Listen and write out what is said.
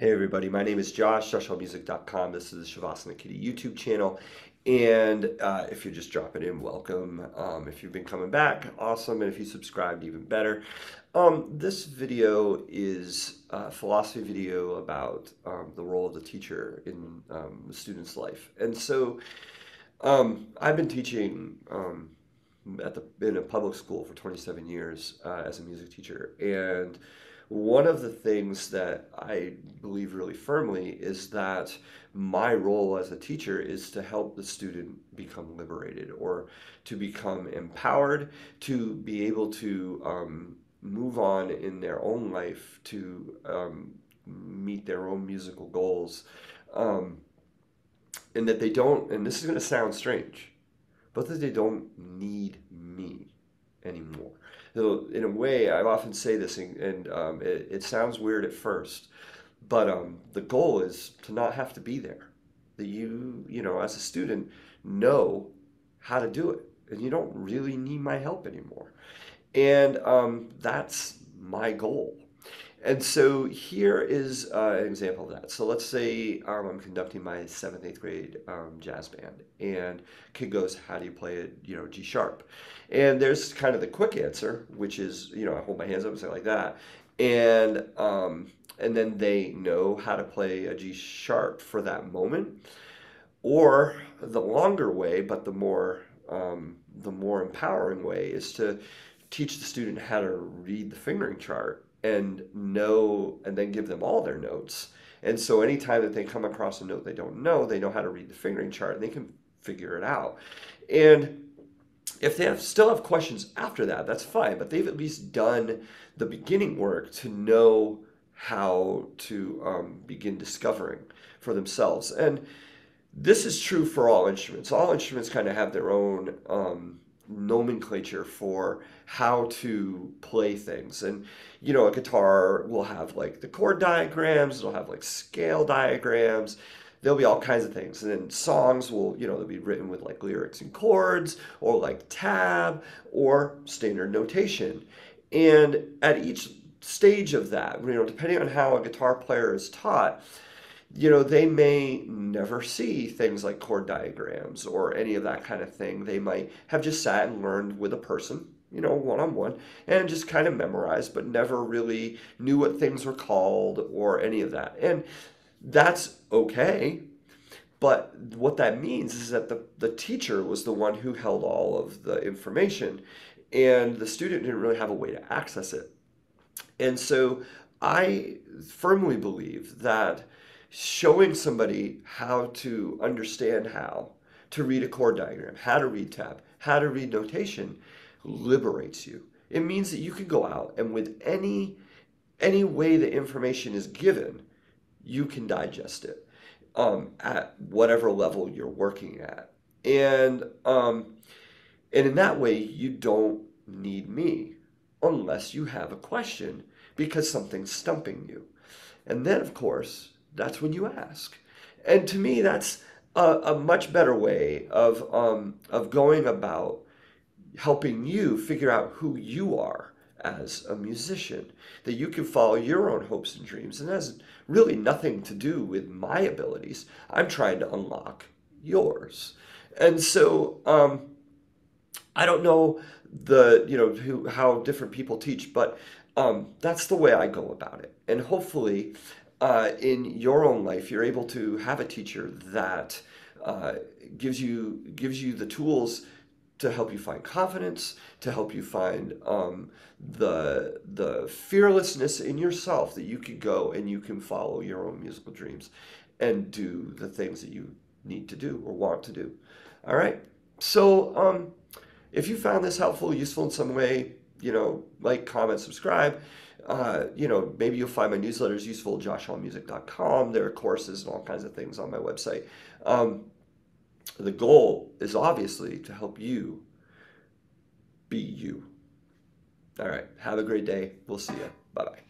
Hey everybody, my name is Josh, joshhallmusic.com. This is the Shavasana Kitty YouTube channel. And uh, if you're just dropping in, welcome. Um, if you've been coming back, awesome. And if you subscribed, even better. Um, this video is a philosophy video about um, the role of the teacher in um, the student's life. And so um, I've been teaching um, at the, in a public school for 27 years uh, as a music teacher. And one of the things that I believe really firmly is that my role as a teacher is to help the student become liberated or to become empowered, to be able to um, move on in their own life, to um, meet their own musical goals. Um, and that they don't, and this is going to sound strange, but that they don't need me anymore. So in a way, I often say this, and, and um, it, it, sounds weird at first, but um, the goal is to not have to be there. That you, you know, as a student, know how to do it, and you don't really need my help anymore. And um, that's my goal. And so here is uh, an example of that. So let's say um, I'm conducting my seventh, eighth grade um, jazz band, and kid goes, "How do you play it? You know, G sharp?" And there's kind of the quick answer, which is, you know, I hold my hands up and say like that, and um, and then they know how to play a G sharp for that moment, or the longer way, but the more um, the more empowering way is to teach the student how to read the fingering chart and know and then give them all their notes. And so anytime that they come across a note they don't know, they know how to read the fingering chart and they can figure it out. And if they have, still have questions after that, that's fine, but they've at least done the beginning work to know how to um, begin discovering for themselves. And this is true for all instruments. All instruments kind of have their own um, nomenclature for how to play things. And, you know, a guitar will have like the chord diagrams, it'll have like scale diagrams, there'll be all kinds of things. And then songs will, you know, they'll be written with like lyrics and chords or like tab or standard notation. And at each stage of that, you know, depending on how a guitar player is taught, you know, they may never see things like chord diagrams or any of that kind of thing. They might have just sat and learned with a person, you know, one on one, and just kind of memorized, but never really knew what things were called or any of that. And that's okay. But what that means is that the, the teacher was the one who held all of the information, and the student didn't really have a way to access it. And so I firmly believe that showing somebody how to understand how to read a chord diagram, how to read tab, how to read notation liberates you. It means that you can go out and with any any way the information is given, you can digest it um, at whatever level you're working at. And um, and in that way, you don't need me unless you have a question because something's stumping you. And then, of course, that's when you ask. And to me, that's a, a much better way of, um, of going about helping you figure out who you are as a musician, that you can follow your own hopes and dreams. And has really nothing to do with my abilities. I'm trying to unlock yours. And so um, I don't know the, you know, who, how different people teach, but um, that's the way I go about it. And hopefully uh, in your own life, you're able to have a teacher that uh, gives you gives you the tools to help you find confidence, to help you find um, the the fearlessness in yourself that you can go and you can follow your own musical dreams and do the things that you need to do or want to do. All right. So um, if you found this helpful, useful in some way, you know, like, comment, subscribe. Uh, you know, maybe you'll find my newsletters useful at joshhallmusic.com. There are courses and all kinds of things on my website. Um, the goal is obviously to help you be you. All right. Have a great day. We'll see you. Bye bye.